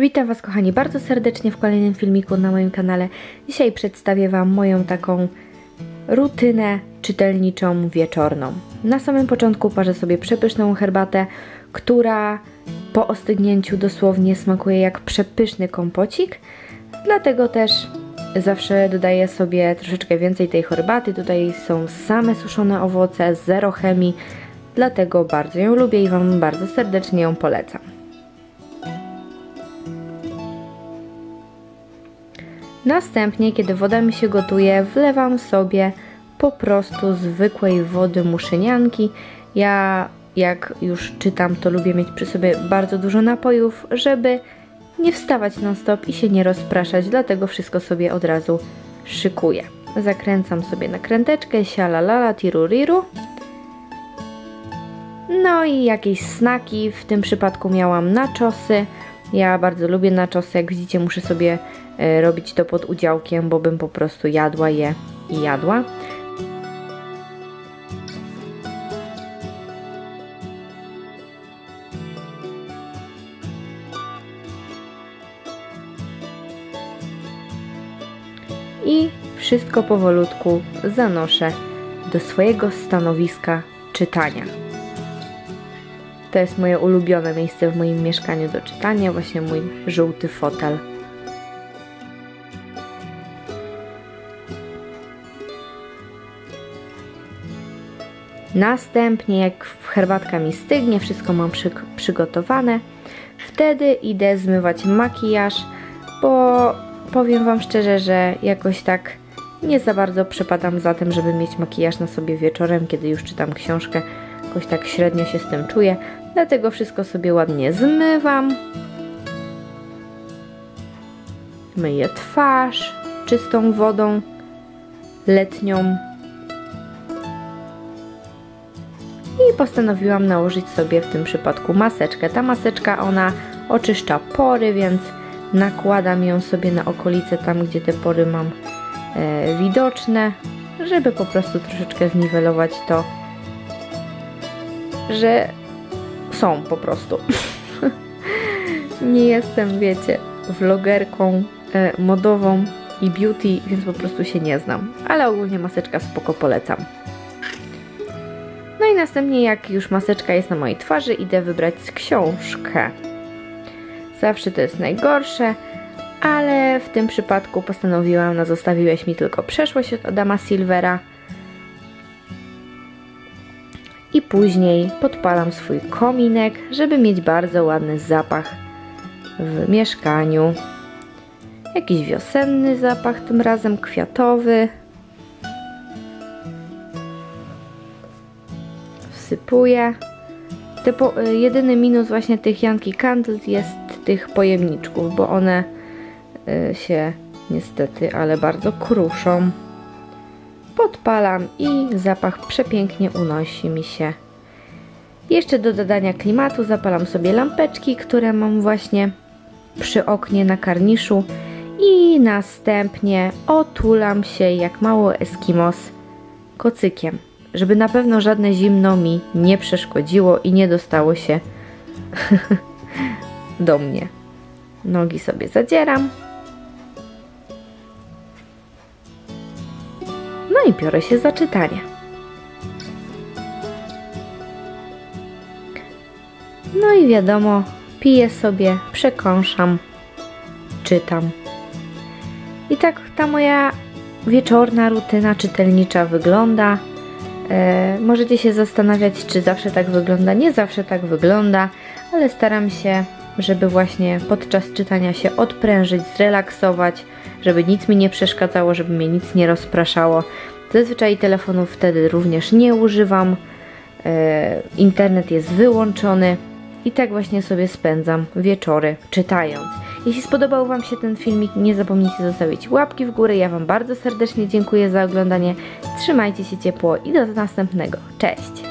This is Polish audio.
Witam Was kochani bardzo serdecznie w kolejnym filmiku na moim kanale. Dzisiaj przedstawię Wam moją taką rutynę czytelniczą wieczorną. Na samym początku parzę sobie przepyszną herbatę, która po ostygnięciu dosłownie smakuje jak przepyszny kompocik. Dlatego też zawsze dodaję sobie troszeczkę więcej tej herbaty. Tutaj są same suszone owoce, zero chemii, dlatego bardzo ją lubię i Wam bardzo serdecznie ją polecam. Następnie, kiedy woda mi się gotuje, wlewam sobie po prostu zwykłej wody muszynianki. Ja, jak już czytam, to lubię mieć przy sobie bardzo dużo napojów, żeby nie wstawać non stop i się nie rozpraszać, dlatego wszystko sobie od razu szykuję. Zakręcam sobie nakręteczkę, sialalala, tiruriru. No i jakieś snaki, w tym przypadku miałam naczosy. Ja bardzo lubię naczosy, jak widzicie muszę sobie robić to pod udziałkiem, bo bym po prostu jadła je i jadła. I wszystko powolutku zanoszę do swojego stanowiska czytania. To jest moje ulubione miejsce w moim mieszkaniu do czytania, właśnie mój żółty fotel. Następnie, jak herbatka mi stygnie, wszystko mam przy, przygotowane, wtedy idę zmywać makijaż, bo powiem Wam szczerze, że jakoś tak nie za bardzo przepadam za tym, żeby mieć makijaż na sobie wieczorem, kiedy już czytam książkę. Jakoś tak średnio się z tym czuję, dlatego wszystko sobie ładnie zmywam. Myję twarz czystą wodą letnią. I postanowiłam nałożyć sobie w tym przypadku maseczkę. Ta maseczka ona oczyszcza pory, więc nakładam ją sobie na okolice tam, gdzie te pory mam e, widoczne, żeby po prostu troszeczkę zniwelować to, że są po prostu. Nie jestem, wiecie, vlogerką e, modową i beauty, więc po prostu się nie znam. Ale ogólnie maseczka spoko polecam. Następnie, jak już maseczka jest na mojej twarzy, idę wybrać książkę. Zawsze to jest najgorsze, ale w tym przypadku postanowiłam, no zostawiłeś mi tylko przeszłość od Adama Silvera. I później podpalam swój kominek, żeby mieć bardzo ładny zapach w mieszkaniu. Jakiś wiosenny zapach, tym razem kwiatowy. Wsypuję. Typo, jedyny minus właśnie tych Yankee Candles jest tych pojemniczków, bo one y, się niestety, ale bardzo kruszą. Podpalam i zapach przepięknie unosi mi się. Jeszcze do dodania klimatu zapalam sobie lampeczki, które mam właśnie przy oknie na karniszu i następnie otulam się jak mało eskimos kocykiem, żeby na pewno żadne zimno mi nie przeszkodziło i nie dostało się do mnie. Nogi sobie zadzieram. No i biorę się za czytanie. No i wiadomo, piję sobie, przekąszam, czytam. I tak ta moja wieczorna rutyna czytelnicza wygląda. E, możecie się zastanawiać, czy zawsze tak wygląda. Nie zawsze tak wygląda, ale staram się, żeby właśnie podczas czytania się odprężyć, zrelaksować, żeby nic mi nie przeszkadzało, żeby mnie nic nie rozpraszało. Zazwyczaj telefonów wtedy również nie używam. E, internet jest wyłączony i tak właśnie sobie spędzam wieczory czytając. Jeśli spodobał Wam się ten filmik, nie zapomnijcie zostawić łapki w górę. Ja Wam bardzo serdecznie dziękuję za oglądanie. Trzymajcie się ciepło i do następnego. Cześć!